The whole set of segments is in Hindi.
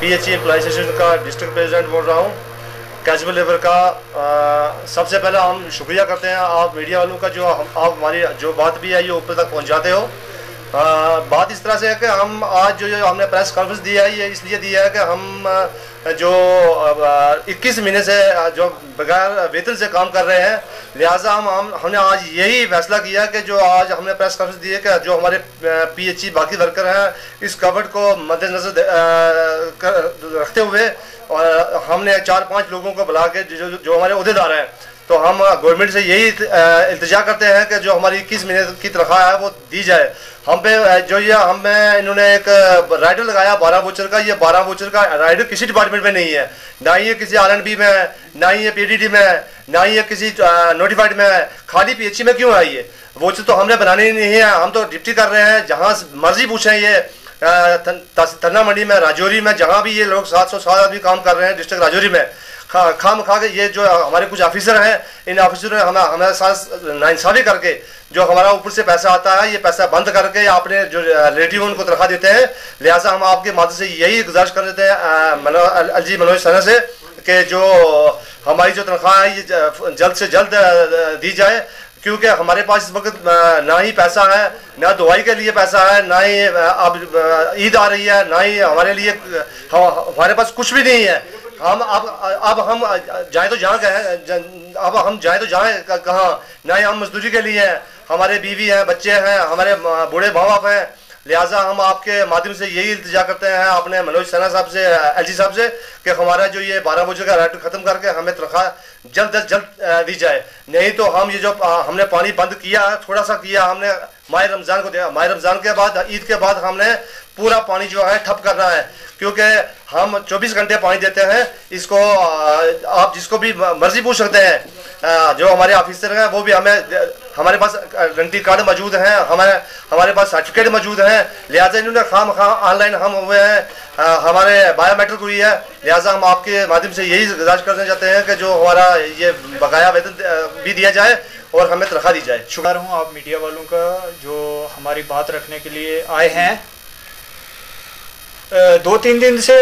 पीएचई एम्प्लॉय एसोसिएशन का डिस्ट्रिक्ट प्रेसिडेंट बोल रहा हूँ। कैजुअल लेबर का आ, सबसे पहले हम शुक्रिया करते हैं आप मीडिया वालों का जो हम आप हमारी जो बात भी है ये ऊपर तक पहुँचाते हो। बात इस तरह से है कि हम आज जो जो हमने प्रेस कॉन्फ्रेंस दिया है, ये इसलिए दिया है कि हम जो 21 महीने से जो बगैर वेतन से काम कर रहे हैं, लिहाजा हम हम, हमने आज यही फैसला किया कि जो आज हमने प्रेस कॉन्फ्रेंस दी है कि जो हमारे पीएचई बाकी वर्कर हैं, इस कवर्ड को मद्देनजर रखते हुए, और हमने चार पाँच लोगों को बुला के जो जो हमारे अहदेदार हैं तो हम गवर्नमेंट से यही इल्तजा करते हैं कि जो हमारी इक्कीस महीने की तनख्वाह है वो दी जाए हम पे जो ये हमें इन्होंने एक राइडर लगाया बारह वोचर का ये बारह वोचर का राइडर किसी डिपार्टमेंट में नहीं है ना ही ये किसी आर में है ना ही ये पीडीडी में है ना ही ये किसी नोटिफाइड में है खाली पीएचसी में क्यों है ये वोचर तो हमने बनाने ही नहीं है हम तो डिप्टी कर रहे हैं जहाँ मर्ज़ी पूछे ये थन्ना मंडी में राजौरी में जहाँ भी ये लोग सात सौ सात आदमी काम कर रहे हैं डिस्ट्रिक्ट राजौरी में खा, खाम खा के ये जो हमारे कुछ ऑफिसर हैं, इन ऑफिसर ने हमें हमारे साथ नाइंसाफ़ी करके जो हमारा ऊपर से पैसा आता है, ये पैसा बंद करके अपने जो रिलेटिव उनको तनख्वाह देते हैं। लिहाजा हम आपके माध्यम से यही गुजारिश कर देते हैं मनो अलजी मनोज सना से, कि जो हमारी जो तनख्वाह है, ये जल्द से जल्द दी जाए। क्योंकि हमारे पास इस वक्त ना ही पैसा है, ना दवाई के लिए पैसा है, ना ही अब ईद आ रही है, ना ही हमारे लिए हमारे पास कुछ भी नहीं है। हम अब अब हम जाए तो जहाँ गए अब हम जाए तो जहाँ कहाँ, ना ही हम मजदूरी के लिए हैं। हमारे बीवी हैं, बच्चे हैं, हमारे बूढ़े माँ बाप हैं। लिहाजा हम आपके माध्यम से यही इल्तजा करते हैं अपने मनोज सना साहब से एल जी साहब से, कि हमारा जो ये बारह बजे का राइट ख़त्म करके हमें तनख्वाह जल्द अज जल्द दी जाए। नहीं तो हम ये जो हमने पानी बंद किया थोड़ा सा किया, हमने माह रमज़ान को दिया। माह रमज़ान के बाद, ईद के बाद हमने पूरा पानी जो है ठप करना है। क्योंकि हम 24 घंटे पानी देते हैं, इसको आप जिसको भी मर्ज़ी पूछ सकते हैं जो हमारे ऑफिसर हैं, वो भी हमें हमारे पास गंटी कार्ड मौजूद हैं, हमारे हमारे पास सर्टिफिकेट मौजूद हैं। लिहाजा इन्होंने खाम खाम ऑनलाइन हम हुए हैं। हमारे बायोमेट्रिक हुई है। लिहाजा हम आपके माध्यम से यही गुजारिश करना चाहते हैं कि जो हमारा ये बकाया वेतन भी दिया जाए और हमें तनख्वाह दी जाए। शुक्र हूँ आप मीडिया वालों का, जो हमारी बात रखने के लिए आए हैं। दो तीन दिन से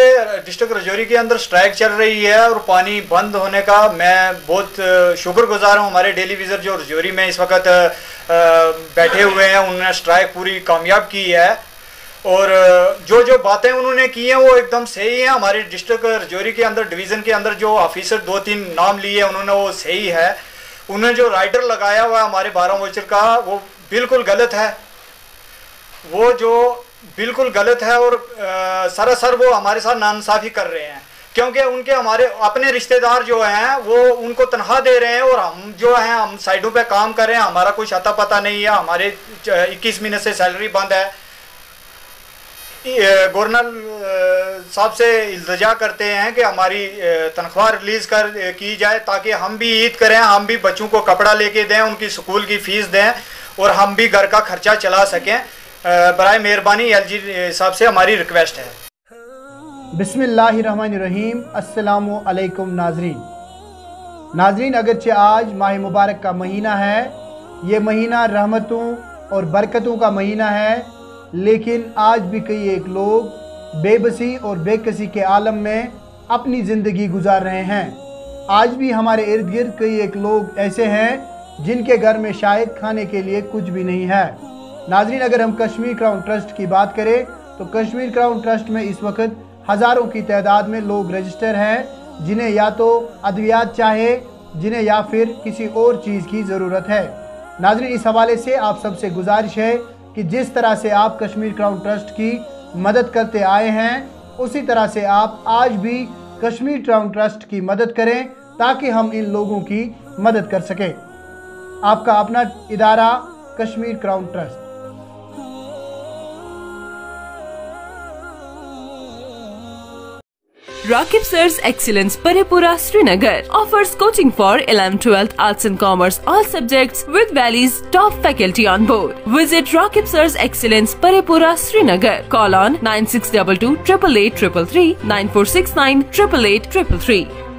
डिस्ट्रिक्ट रजौरी के अंदर स्ट्राइक चल रही है और पानी बंद होने का मैं बहुत शुक्रगुजार हूँ हमारे डेली विज़र जो रजौरी में इस वक्त बैठे हुए हैं, उन्होंने स्ट्राइक पूरी कामयाब की है। और जो जो बातें उन्होंने की हैं वो एकदम सही हैं। हमारे डिस्ट्रिक्ट रजौरी के अंदर डिवीज़न के अंदर जो ऑफिसर दो तीन नाम लिए उन्होंने वो सही है। उन्होंने जो राइडर लगाया हुआ हमारे बारह वोचर का, वो बिल्कुल गलत है। वो जो बिल्कुल गलत है और सरासर वो हमारे साथ नानसाफ़ी कर रहे हैं। क्योंकि उनके हमारे, अपने रिश्तेदार जो हैं, वो उनको तनख्वाह दे रहे हैं और हम जो हैं, हम साइडों पे काम कर रहे हैं। हमारा कोई अता पता नहीं है, हमारे 21 महीने से सैलरी बंद है। गवर्नर साहब से इल्तजा करते हैं कि हमारी तनख्वाह रिलीज़ कर की जाए ताकि हम भी ईद करें, हम भी बच्चों को कपड़ा लेके दें, उनकी स्कूल की फ़ीस दें और हम भी घर का खर्चा चला सकें। बर मेहरबानी एल जी साहब से हमारी रिक्वेस्ट है। बिसमीम असलकुम नाजरीन। नाजरीन, अगरचे आज माह मुबारक का महीना है। ये महीना रहमतों और बरकतों का महीना है। लेकिन आज भी कई एक लोग बेबसी और बेकसी के आलम में अपनी ज़िंदगी गुजार रहे हैं। आज भी हमारे इर्द गिर्द कई एक लोग ऐसे हैं जिनके घर में शायद खाने के लिए कुछ भी नहीं है। नाजरीन, अगर हम कश्मीर क्राउन ट्रस्ट की बात करें तो कश्मीर क्राउन ट्रस्ट में इस वक्त हज़ारों की तादाद में लोग रजिस्टर हैं, जिन्हें या तो अद्वियात चाहे, जिन्हें या फिर किसी और चीज़ की ज़रूरत है। नाजरीन, इस हवाले से आप सबसे गुजारिश है कि जिस तरह से आप कश्मीर क्राउन ट्रस्ट की मदद करते आए हैं, उसी तरह से आप आज भी कश्मीर क्राउन ट्रस्ट की मदद करें, ताकि हम इन लोगों की मदद कर सकें। आपका अपना इदारा Kashmir Crown Trust. Rakib Sir's Excellence Paripura Srinagar offers coaching for 11 12th Arts and Commerce all subjects with Valley's top faculty on board. Visit Rakib Sir's Excellence Paripura Srinagar. Call on 9622 888 9469 888